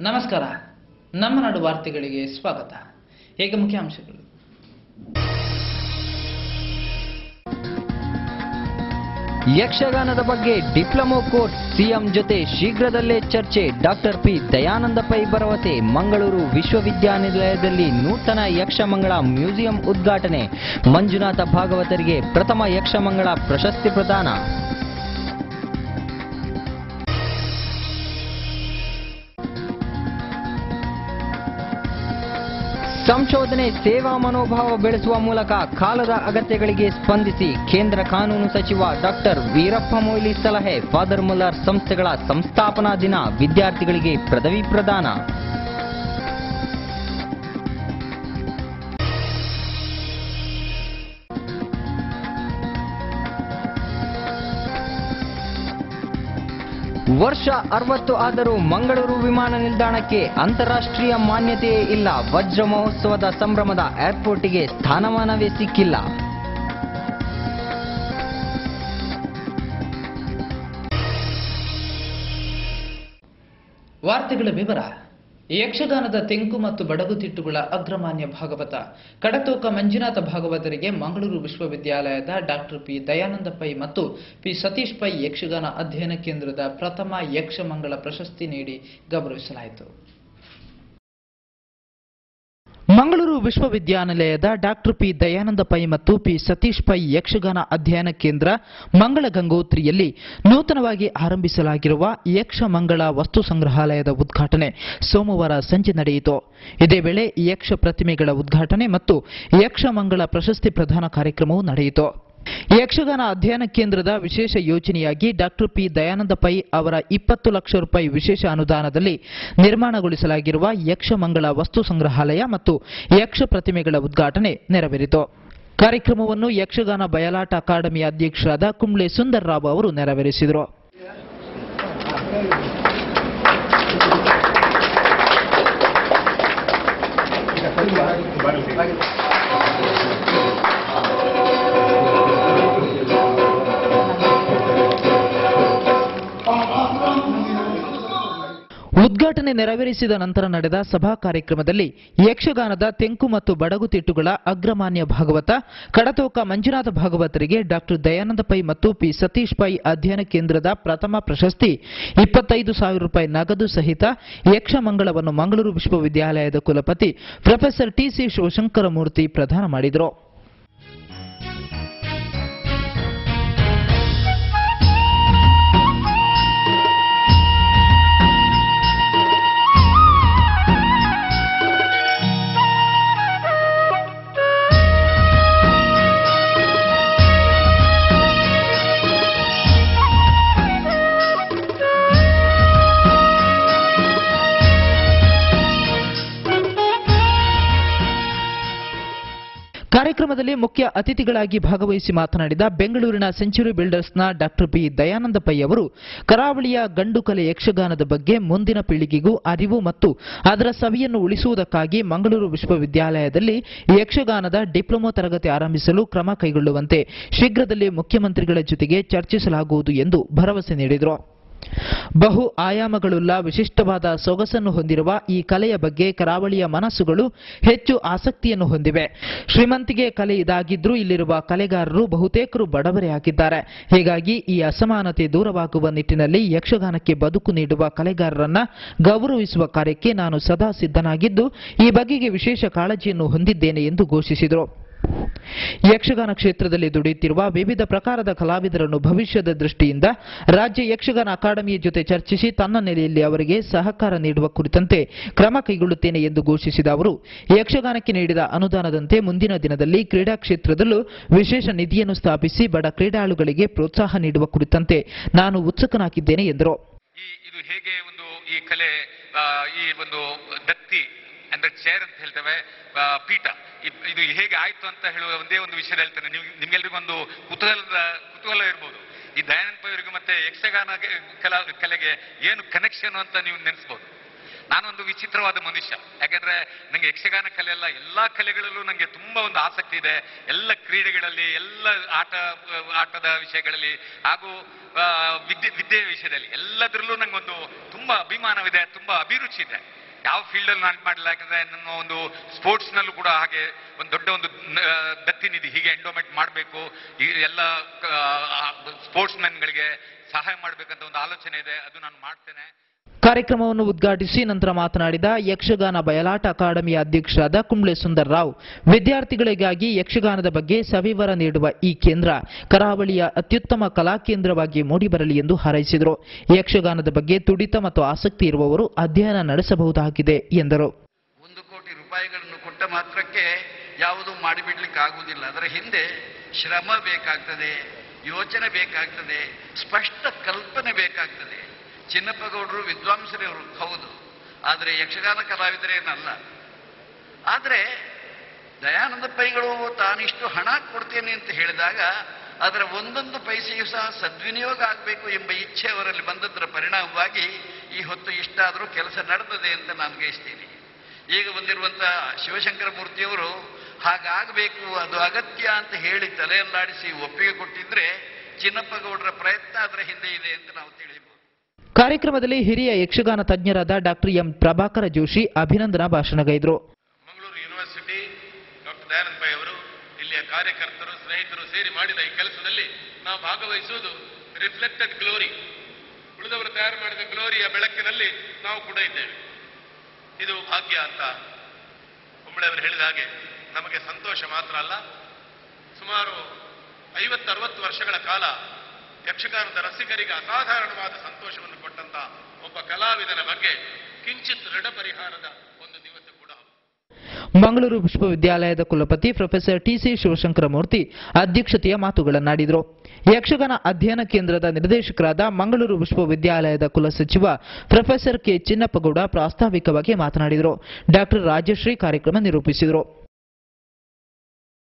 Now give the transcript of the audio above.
ನಮಸ್ಕಾರ. ನಮ್ಮ ನಾಡು ವಾರ್ತೆಗಳಿಗೆ ಸ್ವಾಗತ ಈಗ ಮುಖ್ಯಾಂಶಗಳು ಯಕ್ಷಗಾನದ ಬಗ್ಗೆ ಡಿಪ್ಲೊಮೊ ಕೋರ್ಸ್ ಸಿಎಂ ಜೊತೆ ಶೀಘ್ರದಲ್ಲೇ ಚರ್ಚೆ. ಡಾಕ್ಟರ್ ಪಿ ದಯಾನಂದ ಪೈ ಭರವಸೆ, ಮಂಗಳೂರು ವಿಶ್ವವಿದ್ಯಾನಿಲಯದಲ್ಲಿ ನೂತನ ಯಕ್ಷಮಂಗಳ ಮ್ಯೂಸಿಯಂ ಉದ್ಘಾಟನೆ. ಮಂಜುನಾಥ ಭಾಗವತರಿಗೆ ಪ್ರಥಮ ಯಕ್ಷಮಂಗಳ ಪ್ರಶಸ್ತಿ ಪ್ರದಾನ. ಸಂಶೋಧನೆ, ಸೇವಾ ಮನೋಭಾವ ಬೆಳೆಸುವ ಮೂಲಕ ಕಾಲದ ಅಗತ್ಯಗಳಿಗೆ ಸ್ಪಂದಿಸಿ ಕೇಂದ್ರ ಕಾನೂನು ಸಚಿವ ಡಾಕ್ಟರ್ ವೀರಪ್ಪ ಮೊಯ್ಲಿ ಸಲಹೆ, ಫಾದರ್ ಮುಲ್ಲರ್ ಸಂಸ್ಥೆಗಳ ಸಂಸ್ಥಾಪನಾ ದಿನ ವಿದ್ಯಾರ್ಥಿಗಳಿಗೆ ಪದವಿ ಪ್ರದಾನ. ವರ್ಷ ಅರವತ್ತು ಆದರೂ ಮಂಗಳೂರು ವಿಮಾನ ನಿಲ್ದಾಣಕ್ಕೆ ಅಂತಾರಾಷ್ಟ್ರೀಯ ಮಾನ್ಯತೆಯೇ ಇಲ್ಲ. ವಜ್ರ ಮಹೋತ್ಸವದ ಸಂಭ್ರಮದ ಏರ್ಪೋರ್ಟಿಗೆ ಸ್ಥಾನಮಾನವೇ ಸಿಕ್ಕಿಲ್ಲ. ವಾರ್ತೆಗಳ ವಿವರ ಯಕ್ಷಗಾನದ ತೆಂಕು ಮತ್ತು ಬಡಗುತಿಟ್ಟುಗಳ ಅಗ್ರಮಾನ್ಯ ಭಾಗವತ. ಕಡತೋಕ ಮಂಜುನಾಥ ಭಾಗವತರಿಗೆ ಮಂಗಳೂರು ವಿಶ್ವವಿದ್ಯಾಲಯದ ಡಾಕ್ಟರ್ ಪಿ ದಯಾನಂದ ಪೈ ಮತ್ತು ಪಿ ಸತೀಶ್ ಪೈ ಯಕ್ಷಗಾನ ಅಧ್ಯಯನ ಕೇಂದ್ರದ ಪ್ರಥಮ ಯಕ್ಷಮಂಗಳ ಪ್ರಶಸ್ತಿ ನೀಡಿ ಗೌರವಿಸಲಾಯಿತು. ಮಂಗಳೂರು ವಿಶ್ವವಿದ್ಯಾನಿಲಯದ ಡಾಕ್ಟರ್ ಪಿ ದಯಾನಂದ ಪೈ ಮತ್ತು ಪಿ ಸತೀಶ್ ಪೈ ಯಕ್ಷಗಾನ ಅಧ್ಯಯನ ಕೇಂದ್ರ ಮಂಗಳ ಗಂಗೋತ್ರಿಯಲ್ಲಿ ನೂತನವಾಗಿ ಆರಂಭಿಸಲಾಗಿರುವ ಯಕ್ಷಮಂಗಳ ವಸ್ತು ಸಂಗ್ರಹಾಲಯದ ಉದ್ಘಾಟನೆ ಸೋಮವಾರ ಸಂಜೆ ನಡೆಯಿತು. ಇದೇ ವೇಳೆ ಯಕ್ಷ ಪ್ರತಿಮೆಗಳ ಉದ್ಘಾಟನೆ ಮತ್ತು ಯಕ್ಷಮಂಗಳ ಪ್ರಶಸ್ತಿ ಪ್ರದಾನ ಕಾರ್ಯಕ್ರಮವೂ ನಡೆಯಿತು. ಯಕ್ಷಗಾನ ಅಧ್ಯಯನ ಕೇಂದ್ರದ ವಿಶೇಷ ಯೋಜನೆಯಾಗಿ ಡಾಕ್ಟರ್ ಪಿ ದಯಾನಂದ ಪೈ ಅವರ ಇಪ್ಪತ್ತು ಲಕ್ಷ ರೂಪಾಯಿ ವಿಶೇಷ ಅನುದಾನದಲ್ಲಿ ನಿರ್ಮಾಣಗೊಳಿಸಲಾಗಿರುವ ಯಕ್ಷಮಂಗಳ ವಸ್ತು ಸಂಗ್ರಹಾಲಯ ಮತ್ತು ಯಕ್ಷ ಪ್ರತಿಮೆಗಳ ಉದ್ಘಾಟನೆ ನೆರವೇರಿತು. ಕಾರ್ಯಕ್ರಮವನ್ನು ಯಕ್ಷಗಾನ ಬಯಲಾಟ ಅಕಾಡೆಮಿ ಅಧ್ಯಕ್ಷರಾದ ಕುಂಬ್ಳೆ ಸುಂದರ್ ರಾವ್ ಅವರು ನೆರವೇರಿಸಿದರು. ಉದ್ಘಾಟನೆ ನೆರವೇರಿಸಿದ ನಂತರ ನಡೆದ ಸಭಾ ಕಾರ್ಯಕ್ರಮದಲ್ಲಿ ಯಕ್ಷಗಾನದ ತೆಂಕು ಮತ್ತು ಬಡಗುತಿಟ್ಟುಗಳ ಅಗ್ರಮಾನ್ಯ ಭಾಗವತ, ಕಡತೋಕ ಮಂಜುನಾಥ ಭಾಗವತರಿಗೆ ಡಾಕ್ಟರ್ ದಯಾನಂದ ಪೈ ಮತ್ತು ಪಿ ಸತೀಶ್ ಪೈ ಅಧ್ಯಯನ ಕೇಂದ್ರದ ಪ್ರಥಮ ಪ್ರಶಸ್ತಿ ಇಪ್ಪತ್ತೈದು ಸಾವಿರ ರೂಪಾಯಿ ನಗದು ಸಹಿತ ಯಕ್ಷಮಂಗಳವನ್ನು ಮಂಗಳೂರು ವಿಶ್ವವಿದ್ಯಾಲಯದ ಕುಲಪತಿ ಪ್ರೊಫೆಸರ್ ಟಿಸಿ ಶಿವಶಂಕರಮೂರ್ತಿ ಪ್ರದಾನ ಮಾಡಿದರು. ಕಾರ್ಯಕ್ರಮದಲ್ಲಿ ಮುಖ್ಯ ಅತಿಥಿಗಳಾಗಿ ಭಾಗವಹಿಸಿ ಮಾತನಾಡಿದ ಬೆಂಗಳೂರಿನ ಸೆಂಚುರಿ ಬಿಲ್ಡರ್ಸ್ನ ಡಾಕ್ಟರ್ ಬಿ ದಯಾನಂದ ಪೈ ಅವರು, ಕರಾವಳಿಯ ಗಂಡುಕಲೆ ಯಕ್ಷಗಾನದ ಬಗ್ಗೆ ಮುಂದಿನ ಪೀಳಿಗೆಗೂ ಅರಿವು ಮತ್ತು ಅದರ ಸವಿಯನ್ನು ಉಳಿಸುವುದಕ್ಕಾಗಿ ಮಂಗಳೂರು ವಿಶ್ವವಿದ್ಯಾಲಯದಲ್ಲಿ ಯಕ್ಷಗಾನದ ಡಿಪ್ಲೊಮೊ ತರಗತಿ ಆರಂಭಿಸಲು ಕ್ರಮ ಕೈಗೊಳ್ಳುವಂತೆ ಶೀಘ್ರದಲ್ಲೇ ಮುಖ್ಯಮಂತ್ರಿಗಳ ಜೊತೆಗೆ ಚರ್ಚಿಸಲಾಗುವುದು ಎಂದು ಭರವಸೆ ನೀಡಿದರು. ಬಹು ಆಯಾಮಗಳುಳ್ಳ ವಿಶಿಷ್ಟವಾದ ಸೊಗಸನ್ನು ಹೊಂದಿರುವ ಈ ಕಲೆಯ ಬಗ್ಗೆ ಕರಾವಳಿಯ ಮನಸ್ಸುಗಳು ಹೆಚ್ಚು ಆಸಕ್ತಿಯನ್ನು ಹೊಂದಿವೆ. ಶ್ರೀಮಂತಿಗೆ ಕಲೆ ಇದಾಗಿದ್ರೂ ಇಲ್ಲಿರುವ ಕಲೆಗಾರರು ಬಹುತೇಕರು ಬಡವರೇ ಆಗಿದ್ದಾರೆ. ಹೀಗಾಗಿ ಈ ಅಸಮಾನತೆ ದೂರವಾಗುವ ನಿಟ್ಟಿನಲ್ಲಿ ಯಕ್ಷಗಾನಕ್ಕೆ ಬದುಕು ನೀಡುವ ಕಲೆಗಾರರನ್ನ ಗೌರವಿಸುವ ಕಾರ್ಯಕ್ಕೆ ನಾನು ಸದಾ ಸಿದ್ಧನಾಗಿದ್ದು, ಈ ಬಗೆಗೆ ವಿಶೇಷ ಕಾಳಜಿಯನ್ನು ಹೊಂದಿದ್ದೇನೆ ಎಂದು ಘೋಷಿಸಿದರು. ಯಕ್ಷಗಾನ ಕ್ಷೇತ್ರದಲ್ಲಿ ದುಡಿಯುತ್ತಿರುವ ವಿವಿಧ ಪ್ರಕಾರದ ಕಲಾವಿದರನ್ನು ಭವಿಷ್ಯದ ದೃಷ್ಟಿಯಿಂದ ರಾಜ್ಯ ಯಕ್ಷಗಾನ ಅಕಾಡೆಮಿಯ ಜೊತೆ ಚರ್ಚಿಸಿ ತನ್ನ ನೆಲೆಯಲ್ಲಿ ಅವರಿಗೆ ಸಹಕಾರ ನೀಡುವ ಕುರಿತಂತೆ ಕ್ರಮ ಕೈಗೊಳ್ಳುತ್ತೇನೆ ಎಂದು ಘೋಷಿಸಿದ ಅವರು ಯಕ್ಷಗಾನಕ್ಕೆ ನೀಡಿದ ಅನುದಾನದಂತೆ ಮುಂದಿನ ದಿನದಲ್ಲಿ ಕ್ರೀಡಾ ಕ್ಷೇತ್ರದಲ್ಲೂ ವಿಶೇಷ ನಿಧಿಯನ್ನು ಸ್ಥಾಪಿಸಿ ಬಡ ಕ್ರೀಡಾಳುಗಳಿಗೆ ಪ್ರೋತ್ಸಾಹ ನೀಡುವ ಕುರಿತಂತೆ ನಾನು ಉತ್ಸುಕನಾಗಿದ್ದೇನೆ ಎಂದರು. ಕಲೆ ಈ ಒಂದು ದತ್ತಿ ಅಂದ್ರೆ ಚೇರ್ ಅಂತ ಹೇಳ್ತೇವೆ ಪೀಠ. ಇದ್- ಹೇಗೆ ಆಯ್ತು ಅಂತ ಹೇಳುವ ಒಂದೇ ಒಂದು ವಿಷಯ ಹೇಳ್ತೇನೆ. ನೀವು, ನಿಮ್ಗೆಲ್ರಿಗೂ ಒಂದು ಕುತೂಹಲದ, ಕುತೂಹಲ ಇರ್ಬೋದು. ಈ ದಯಾನಂದ ಅವರಿಗೆ ಮತ್ತೆ ಯಕ್ಷಗಾನ ಕಲಾ, ಕಲೆಗೆ ಏನು ಕನೆಕ್ಷನ್ ಅಂತ ನೀವು ನೆನೆಸ್ಬೋದು. ನಾನೊಂದು ವಿಚಿತ್ರವಾದ ಮನುಷ್ಯ. ಯಾಕಂದ್ರೆ ನಂಗೆ ಯಕ್ಷಗಾನ ಕಲೆ ಎಲ್ಲ ಎಲ್ಲಾ ಕಲೆಗಳಲ್ಲೂ ನಂಗೆ ತುಂಬಾ ಒಂದು ಆಸಕ್ತಿ ಇದೆ. ಎಲ್ಲ ಕ್ರೀಡೆಗಳಲ್ಲಿ, ಎಲ್ಲ ಆಟ, ಆಟದ ವಿಷಯಗಳಲ್ಲಿ, ಹಾಗೂ ವಿದ್ಯೆ, ವಿದ್ಯೆಯ ವಿಷಯದಲ್ಲಿ ಎಲ್ಲದರಲ್ಲೂ ನಂಗೊಂದು ತುಂಬಾ ಅಭಿಮಾನವಿದೆ, ತುಂಬಾ ಅಭಿರುಚಿ ಇದೆ. ಯಾವ ಫೀಲ್ಡ್ ಅಲ್ಲಿ ನಾನು ಮಾಡಿಲ್ಲ ಯಾಕಂದ್ರೆ ನನ್ನ ಒಂದು ಸ್ಪೋರ್ಟ್ಸ್ ನಲ್ಲೂ ಕೂಡ ಹಾಗೆ ಒಂದು ದೊಡ್ಡ ಒಂದು ದತ್ತಿ ದತ್ತಿನಿಧಿ, ಹೀಗೆ ಎಂಡೋಮೆಂಟ್ ಮಾಡಬೇಕು. ಈ ಎಲ್ಲ ಸ್ಪೋರ್ಟ್ಸ್ ಗಳಿಗೆ ಸಹಾಯ ಮಾಡಬೇಕಂತ ಒಂದು ಆಲೋಚನೆ ಇದೆ, ಅದು ನಾನು ಮಾಡ್ತೇನೆ. ಕಾರ್ಯಕ್ರಮವನ್ನು ಉದ್ಘಾಟಿಸಿ ನಂತರ ಮಾತನಾಡಿದ ಯಕ್ಷಗಾನ ಬಯಲಾಟ ಅಕಾಡೆಮಿಯ ಅಧ್ಯಕ್ಷರಾದ ಕುಂಬ್ಳೆ ಸುಂದರ್ ರಾವ್, ವಿದ್ಯಾರ್ಥಿಗಳಿಗಾಗಿ ಯಕ್ಷಗಾನದ ಬಗ್ಗೆ ಸವಿವರ ನೀಡುವ ಈ ಕೇಂದ್ರ ಕರಾವಳಿಯ ಅತ್ಯುತ್ತಮ ಕಲಾ ಕೇಂದ್ರವಾಗಿ ಮೂಡಿಬರಲಿ ಎಂದು ಹಾರೈಸಿದರು. ಯಕ್ಷಗಾನದ ಬಗ್ಗೆ ತುಡಿತ ಮತ್ತು ಆಸಕ್ತಿ ಇರುವವರು ಅಧ್ಯಯನ ನಡೆಸಬಹುದಾಗಿದೆ ಎಂದರು. ಒಂದು ಕೋಟಿ ರೂಪಾಯಿಗಳನ್ನು ಕೊಟ್ಟ ಮಾತ್ರಕ್ಕೆ ಯಾವುದು ಮಾಡಿಬಿಡ್ಲಿಕ್ಕೆ ಆಗುವುದಿಲ್ಲ ಅದರ ಹಿಂದೆ ಶ್ರಮ ಬೇಕಾಗ್ತದೆ, ಯೋಚನೆ ಬೇಕಾಗ್ತದೆ, ಸ್ಪಷ್ಟ ಕಲ್ಪನೆ ಬೇಕಾಗ್ತದೆ. ಚಿನ್ನಪ್ಪಗೌಡರು ವಿದ್ವಾಂಸರೇ ಅವರು ಹೌದು. ಆದರೆ ಯಕ್ಷಗಾನ ಕಲಾವಿದರೇನಲ್ಲ. ಆದರೆ ದಯಾನಂದ ಪೈಗಳು ತಾನಿಷ್ಟು ಹಣ ಕೊಡ್ತೇನೆ ಅಂತ ಹೇಳಿದಾಗ ಅದರ ಒಂದೊಂದು ಪೈಸೆಯೂ ಸಹ ಸದ್ವಿನಿಯೋಗ ಆಗಬೇಕು ಎಂಬ ಇಚ್ಛೆ ಅವರಲ್ಲಿ ಬಂದದ್ರ ಪರಿಣಾಮವಾಗಿ ಈ ಹೊತ್ತು ಇಷ್ಟಾದರೂ ಕೆಲಸ ನಡೆದದೆ ಅಂತ ನಾನು ಗೈಸ್ತೀನಿ ಈಗ ಬಂದಿರುವಂಥ ಶಿವಶಂಕರ ಮೂರ್ತಿಯವರು ಹಾಗಾಗಬೇಕು, ಅದು ಅಗತ್ಯ ಅಂತ ಹೇಳಿ ತಲೆಯಲ್ಲಾಡಿಸಿ ಒಪ್ಪಿಗೆ ಕೊಟ್ಟಿದ್ರೆ ಚಿನ್ನಪ್ಪಗೌಡರ ಪ್ರಯತ್ನ ಅದರ ಹಿಂದೆ ಇದೆ ಅಂತ ನಾವು ತಿಳಿಯಬಹುದು. ಕಾರ್ಯಕ್ರಮದಲ್ಲಿ ಹಿರಿಯ ಯಕ್ಷಗಾನ ತಜ್ಞರಾದ ಡಾಕ್ಟರ್ ಎಂ ಪ್ರಭಾಕರ ಜೋಶಿ ಅಭಿನಂದನಾ ಭಾಷಣಗೈದರು. ಮಂಗಳೂರು ಯೂನಿವರ್ಸಿಟಿ ಡಾಕ್ಟರ್ ದಯಾನಂದ ಪೈ ಅವರು, ಇಲ್ಲಿಯ ಕಾರ್ಯಕರ್ತರು, ಸ್ನೇಹಿತರು ಸೇರಿ ಮಾಡಿದ ಈ ಕೆಲಸದಲ್ಲಿ ನಾವು ಭಾಗವಹಿಸುವುದು ರಿಫ್ಲೆಕ್ಟೆಡ್ ಗ್ಲೋರಿ. ಉಳಿದವರು ತಯಾರು ಮಾಡಿದ ಗ್ಲೋರಿಯ ಬೆಳಕಿನಲ್ಲಿ ನಾವು ಕೂಡ ಇದ್ದೇವೆ. ಇದು ಭಾಗ್ಯ ಅಂತ ಕುಂಬಳೆಯವರು ಹೇಳಿದ ಹಾಗೆ ನಮಗೆ ಸಂತೋಷ ಮಾತ್ರ ಅಲ್ಲ. ಸುಮಾರು ಐವತ್ತರವತ್ತು ವರ್ಷಗಳ ಕಾಲ ಯಕ್ಷಗಾನದ ರಸಿಕರಿಗೆ ಅಸಾಧಾರಣವಾದ ಸಂತೋಷವನ್ನು ಕೊಟ್ಟಂತ ಒಬ್ಬ ಕಲಾವಿದನ ಬಗ್ಗೆ ಕಿಂಚಿತ್ ಋಣ ಪರಿಹಾರದ ಒಂದು ದಿವಸ ಕೂಡ ಮಂಗಳೂರು ವಿಶ್ವವಿದ್ಯಾಲಯದ ಕುಲಪತಿ ಪ್ರೊಫೆಸರ್ ಟಿಸಿ ಶಿವಶಂಕರಮೂರ್ತಿ ಅಧ್ಯಕ್ಷತೆಯ ಮಾತುಗಳನ್ನಾಡಿದರು. ಯಕ್ಷಗಾನ ಅಧ್ಯಯನ ಕೇಂದ್ರದ ನಿರ್ದೇಶಕರಾದ ಮಂಗಳೂರು ವಿಶ್ವವಿದ್ಯಾಲಯದ ಕುಲಸಚಿವ ಪ್ರೊಫೆಸರ್ ಕೆ ಚಿನ್ನಪ್ಪಗೌಡ ಪ್ರಾಸ್ತಾವಿಕವಾಗಿ ಮಾತನಾಡಿದರು. ಡಾಕ್ಟರ್ ರಾಜಶ್ರೀ ಕಾರ್ಯಕ್ರಮ ನಿರೂಪಿಸಿದರು.